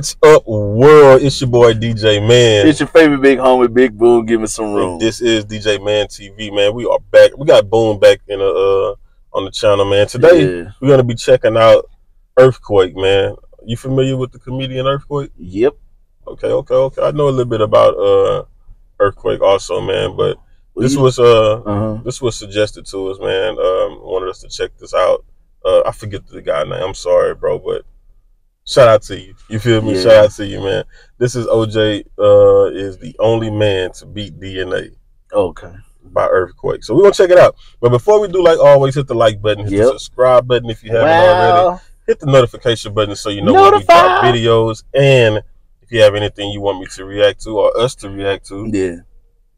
What's up, world? It's your boy DJ Mann. It's your favorite big homie, Big Boom. Give me some room. And this is DJ Mann TV, man. We are back. We got Boom back in a, uh, on the channel, man. Today Yeah. we're gonna be checking out Earthquake, man. You familiar with the comedian Earthquake? Yep. Okay, okay, okay. I know a little bit about uh Earthquake also, man. But this was uh Uh-huh. this was suggested to us, man. Um, wanted us to check this out. Uh, I forget the guy name. I'm sorry, bro, but shout out to you. You feel me? Yeah. Shout out to you, man. This is OJ. Uh, is the only man to beat DNA Okay. by Earthquake. So we're gonna check it out. But before we do, like always, hit the like button, hit the subscribe button if you haven't already. Hit the notification button so you know when we drop Notify. videos. And if you have anything you want me to react to or us to react to, Yeah.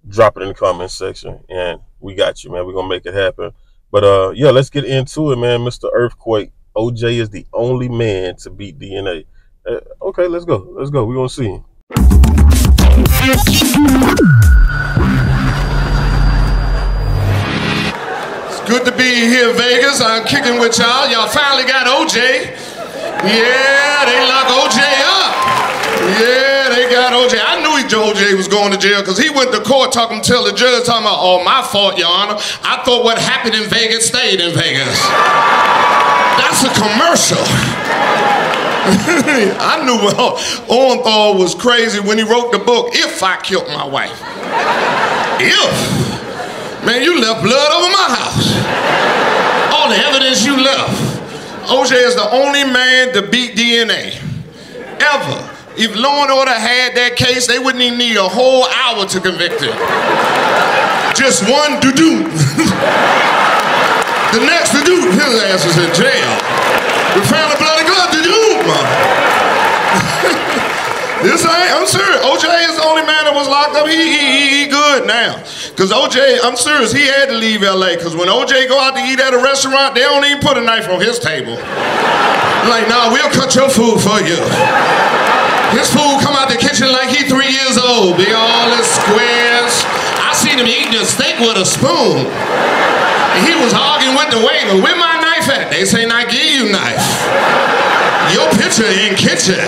drop it in the comment section and we got you man we're gonna make it happen but uh yeah let's get into it man mr earthquake oj is the only man to beat dna uh, okay let's go let's go we're gonna see him. It's good to be here Vegas. I'm kicking with y'all. Y'all finally got OJ. Yeah, they lock OJ up. Yeah, they got OJ. I knew he, OJ was going to jail because he went to court talking, tell the judge, talking about, oh, my fault, Your Honor. I thought what happened in Vegas stayed in Vegas. That's a commercial. I knew Orenthal was crazy when he wrote the book, If I Killed My Wife. If. Man, you left blood over my house. All the evidence you left. OJ is the only man to beat DNA. Ever. If Law and Order had that case, they wouldn't even need a whole hour to convict him. Just one doo-doo. the next doo-doo, his ass is in jail. We found a bloody glove doo-doo, man. This ain't, I'm serious. OJ is the only man that was locked up. He, he, he, he good now. Because OJ, I'm serious, he had to leave LA. Because when OJ go out to eat at a restaurant, they don't even put a knife on his table. Like, nah, we'll cut your food for you. His food come out the kitchen like he three Oh, years old. All his squares. I seen him eating a steak with a spoon. And he was arguing with the waiter, where my knife at? They say, not give you knife. Your picture in kitchen.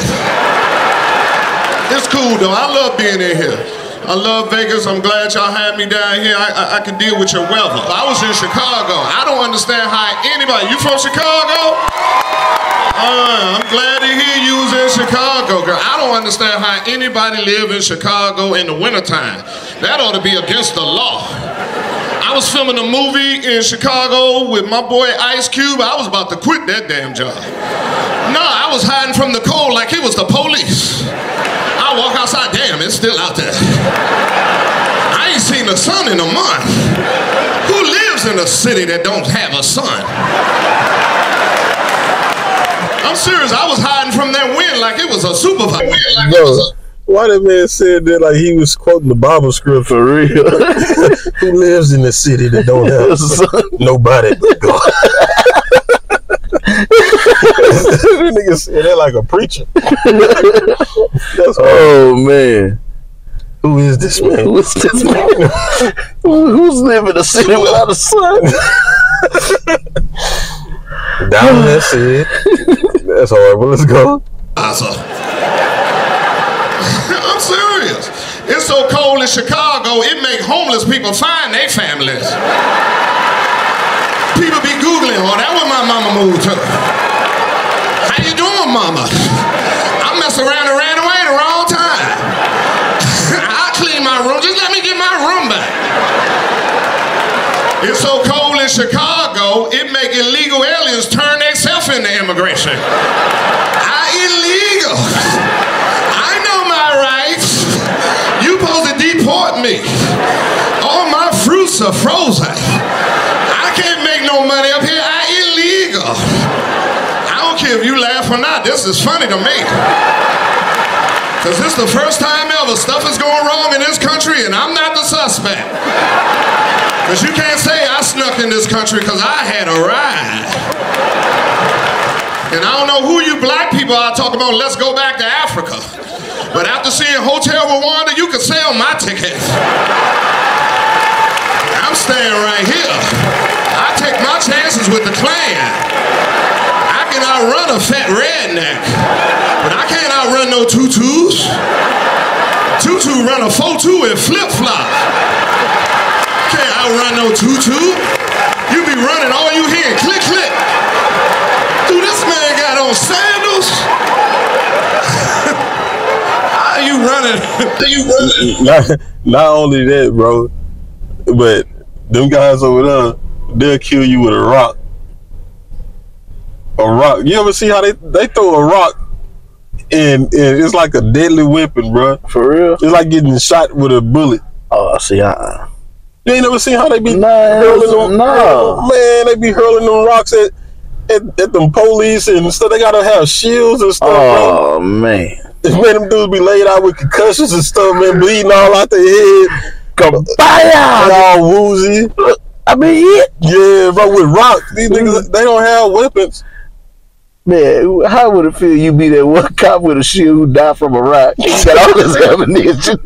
It's cool though. I love being in here. I love Vegas. I'm glad y'all had me down here. I, I, I can deal with your weather. I was in Chicago. I don't understand how anybody. You from Chicago? Uh, I'm glad to hear you was in Chicago, girl. I don't understand how anybody live in Chicago in the wintertime. That ought to be against the law. I was filming a movie in Chicago with my boy Ice Cube. I was about to quit that damn job. No, I was hiding from the cold like it was the police. I walk outside, damn, it's still out there. I ain't seen the sun in a month. Who lives in a city that don't have a sun? I'm serious, I was hiding from that wind like it was a supervisor. Like it was why that man said that like he was quoting the bible script For real. who lives in the city that don't have nobody but god that nigga said that like a preacher that's all. oh man. who is this man Who's this man? Who's living in a city without a sun? down that's it that's horrible let's go Awesome. I'm serious. It's so cold in Chicago, it make homeless people find their families. People be Googling, oh, that where my mama moved to. Mama? I messed around and ran away at the wrong time. I'll clean my room. Just let me get my room back. It's so cold in Chicago, it make illegal aliens turn themselves into immigration. I illegal. I know my rights. You supposed to deport me. All my fruits are frozen. Laugh or not. This is funny to me. Cause this is the first time ever stuff is going wrong in this country and I'm not the suspect. Cause you can't say I snuck in this country cause I had a ride. And I don't know who you black people are talking about, let's go back to Africa. But after seeing Hotel Rwanda, you can sell my tickets. I'm staying right here. I take my chances with the Klan. A fat redneck, but I can't outrun no tutus. Tutu run a 4-2 and flip flop. Can't outrun no tutu. You be running, all you hear, click, click. Dude, this man got on sandals. How you running? How you running? not, not only that, bro, but them guys over there, they'll kill you with a rock. A rock. You ever see how they they throw a rock and, and it's like a deadly weapon, bro. For real? It's like getting shot with a bullet. Oh, see, I. You ain't never seen how they be Nah, hurling them, no. man. They be hurling them rocks at, at at them police and stuff. They gotta have shields and stuff, oh man, Man, them dudes be laid out with concussions and stuff, man, bleeding all out their head, Kabaya! all woozy. I mean, yeah. Yeah, bro, with rocks. These niggas, they don't have weapons. Man, how would it feel you be that one cop with a shield who died from a rock? He got all this ammunition.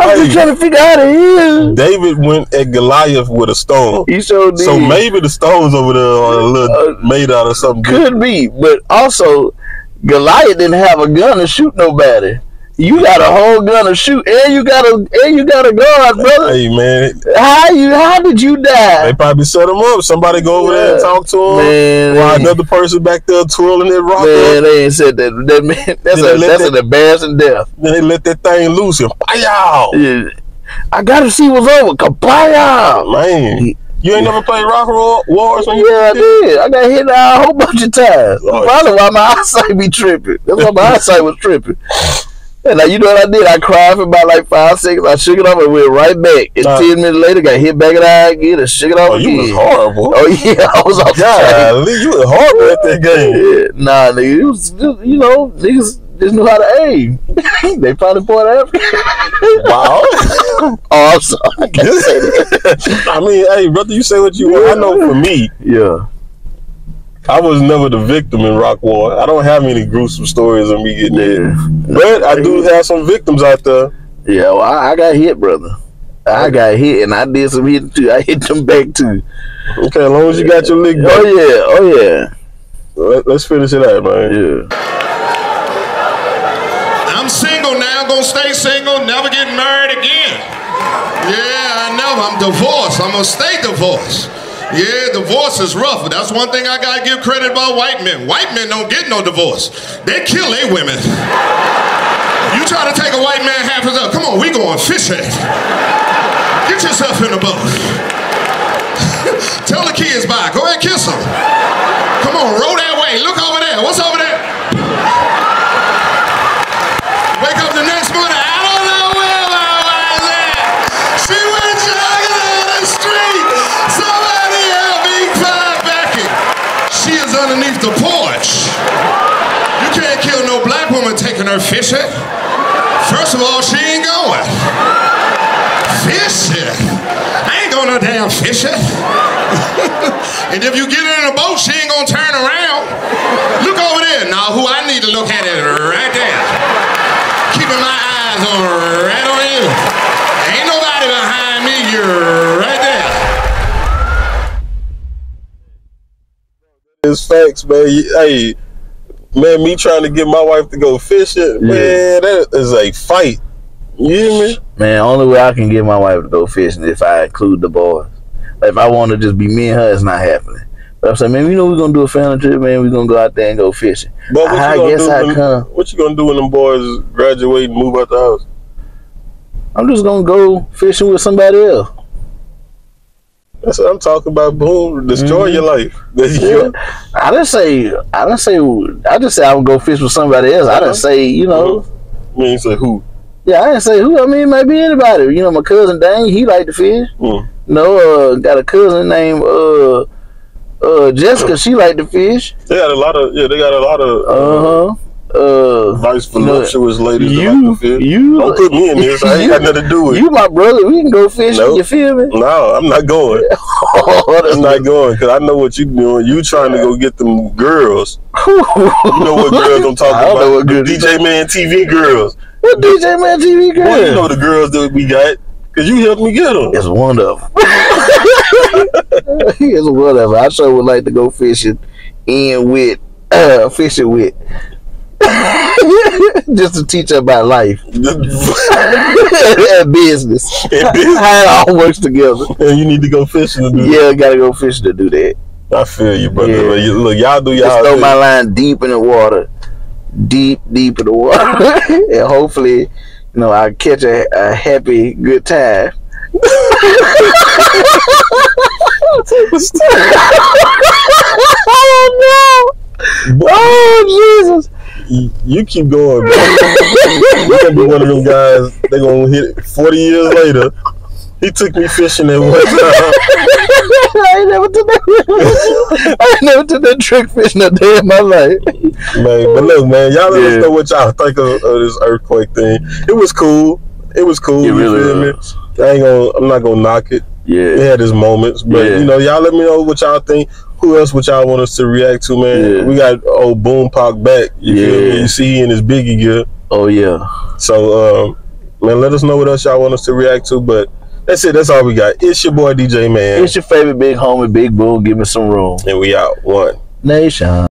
I'm just trying to figure out how it is. David went at Goliath with a stone. He sure did. So maybe the stones over there are a little Uh, made out of something. Could be, but also Goliath didn't have a gun to shoot nobody. You got a whole gun to shoot, and you got a and you got a guard, brother. Hey man, How you? How did you die? they probably set him up. Somebody go over there and talk to him. Man, While another person back there twirling that rock man, up. they ain't said that. That man, that's a that's that- an embarrassing death. Then they let that thing loose and pow! Yeah. I gotta see what's over. Kabaya! Man, you ain't never played Rock and roll Wars when you Yeah, I did. I got hit a whole bunch of times. Probably why my eyesight be tripping. That's why my eyesight was tripping. And like, you know what I did? I cried for about like five seconds. I shook it off and went right back. And Nah. ten minutes later, got hit back in the eye again and shook it off Oh, you was horrible. Oh yeah, I was off chain. Golly, you was horrible at that game. Yeah, nah, nigga, it was just, you know, niggas just knew how to aim. they probably point out. Wow. oh, I'm sorry. I can't say that. I mean, hey, brother, you say what you want. I know for me, Yeah. I was never the victim in Rock War. I don't have any gruesome stories of me getting hit. Yeah. But I do have some victims out there. Yeah, well, I, I got hit, brother. I got hit, and I did some hitting too. I hit them back too. Okay, as long as you got your lick back, Oh yeah, oh yeah, let, us finish it out, man. yeah. I'm single now, gonna stay single, never get married again. Yeah, I know, I'm divorced. I'm gonna stay divorced. Yeah, divorce is rough, that's one thing I gotta give credit about white men. White men don't get no divorce. They kill their women. You try to take a white man half his up. Come on, we going fishing. Get yourself in the boat. Tell the kids bye. Go ahead, kiss them. Come on, row that way. Look over there. What's over there? Her fishing. First of all, she ain't going. Fishing? I ain't going no damn fishing. and if you get in a boat, she ain't gonna turn around. Look over there. Now, who I need to look at is right there keeping my eyes on right on you. Ain't nobody behind me. You're right there. It's facts, man. Hey, man, me trying to get my wife to go fishing, man, that is a fight. You hear me? Man, only way I can get my wife to go fishing is if I include the boys. Like, if I want to just be me and her, it's not happening. But I'm saying, man, you know we're gonna do a family trip, man. We're gonna go out there and go fishing. But what I you gonna guess do I when, come. What you gonna do when them boys graduate and move out the house? I'm just gonna go fishing with somebody else. That's what I'm talking about. Boom, destroy Mhm. your life. That's Yeah. I didn't say. I didn't say. I just said I would go fish with somebody else. I Uh-huh. didn't say. You know. I mean, say who? Yeah, I didn't say who. I mean, it might be anybody. You know, my cousin Dane, he like to fish. Mm. No, uh, got a cousin named uh, uh, Jessica. She like to fish. They got a lot of yeah. They got a lot of Uh huh. Uh, nice you know, voluptuous ladies that like you, you, Don't put me in this. I ain't got nothing to do with you, my brother. We can go fishing. Nope. You feel me? No, I'm not going. Oh, I'm not going because I know what you doing. You trying to go get them girls. you You know what girls I'm talking about? what The DJ Mann TV girls. What DJ Mann TV girl? Well, you know the girls that we got because you helped me get them. It's one of them. it's whatever. I sure would like to go fishing in with uh fishing with. just to teach her about life and business. And business. How it all works together. And you need to go fishing to do Yeah, gotta go fishing to do that. that. I feel you, brother. Yeah. Look, you- Look, y'all do Just y'all. throw thing. my line deep in the water, deep, deep in the water, and hopefully, you know, I catch a, a happy, good time. oh no! Oh Jesus! You, you keep going, bro. you gonna be one of them guys. They gonna hit it forty years later. He took me fishing that one time. I ain't never did that. I ain't never did that trick fishing a day in my life. man. But look, man, y'all let Yeah. us know what y'all think of, of this earthquake thing. It was cool. It was cool. you feel me? was. I ain't gonna. I'm not gonna knock it. Yeah. It Yeah. had its moments, but Yeah. you know, y'all let me know what y'all think. Who else would y'all want us to react to, man? Yeah. We got old Boom Pop back. You feel me? Yeah. You see he in his biggie gear. Oh yeah. So, um, man, let us know what else y'all want us to react to. But that's it. That's all we got. It's your boy DJ Mann, It's your favorite big homie, Big Boom. Give me some room. and we out. One. Nation.